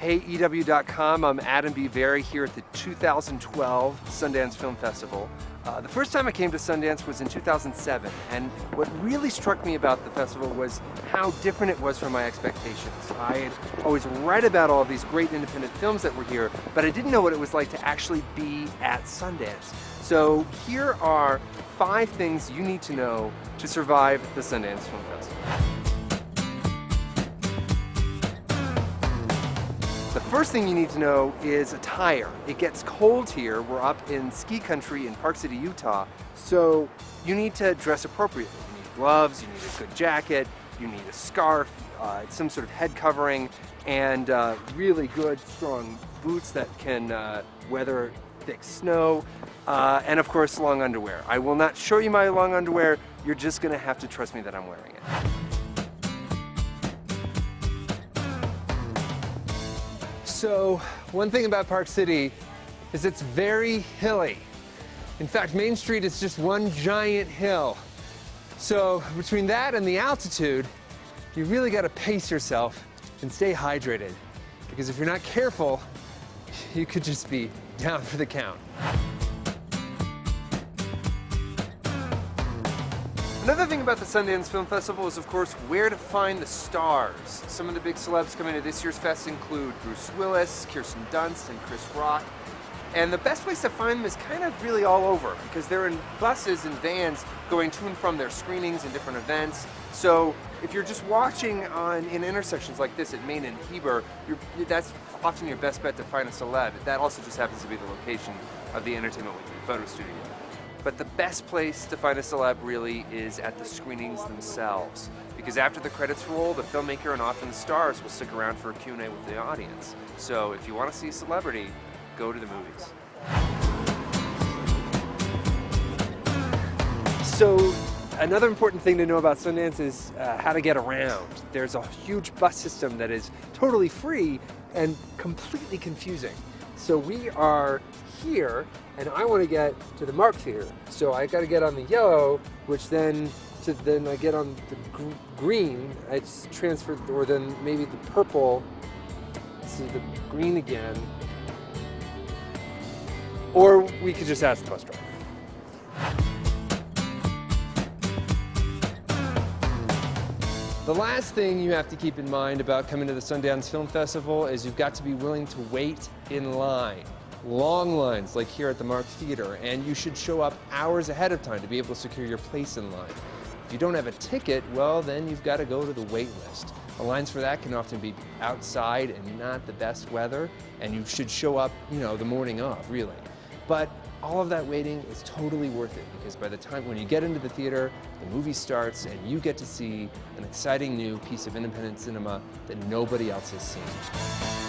Hey EW.com, I'm Adam B. Vary here at the 2012 Sundance Film Festival. Uh, the first time I came to Sundance was in 2007, and what really struck me about the festival was how different it was from my expectations. I had always read about all these great independent films that were here, but I didn't know what it was like to actually be at Sundance. So here are five things you need to know to survive the Sundance Film Festival. First thing you need to know is attire. It gets cold here. We're up in ski country in Park City, Utah. So you need to dress appropriately. You need gloves, you need a good jacket, you need a scarf, uh, some sort of head covering, and uh, really good, strong boots that can uh, weather thick snow, uh, and of course long underwear. I will not show you my long underwear. You're just gonna have to trust me that I'm wearing it. So one thing about Park City is it's very hilly. In fact, Main Street is just one giant hill. So between that and the altitude, you really got to pace yourself and stay hydrated. Because if you're not careful, you could just be down for the count. Another thing about the Sundance Film Festival is, of course, where to find the stars. Some of the big celebs coming to this year's fest include Bruce Willis, Kirsten Dunst, and Chris Rock. And the best place to find them is kind of really all over because they're in buses and vans going to and from their screenings and different events. So if you're just watching on in intersections like this at Main and Heber, that's often your best bet to find a celeb. That also just happens to be the location of the Entertainment Weekly photo studio. But the best place to find a celeb really is at the screenings themselves. Because after the credits roll, the filmmaker and often the stars will stick around for a Q&A with the audience. So if you want to see a celebrity, go to the movies. So another important thing to know about Sundance is uh, how to get around. There's a huge bus system that is totally free and completely confusing. So we are here and I want to get to the MARC Theater. So I got to get on the yellow, which then to then I get on the gr green. It's transferred, or then maybe the purple. See the green again. Or we could just ask the bus driver. The last thing you have to keep in mind about coming to the Sundance Film Festival is you've got to be willing to wait in line long lines like here at the MARC Theater, and you should show up hours ahead of time to be able to secure your place in line. If you don't have a ticket, well, then you've got to go to the wait list. The lines for that can often be outside and not the best weather, and you should show up, you know, the morning of, really. But all of that waiting is totally worth it because by the time when you get into the theater, the movie starts and you get to see an exciting new piece of independent cinema that nobody else has seen.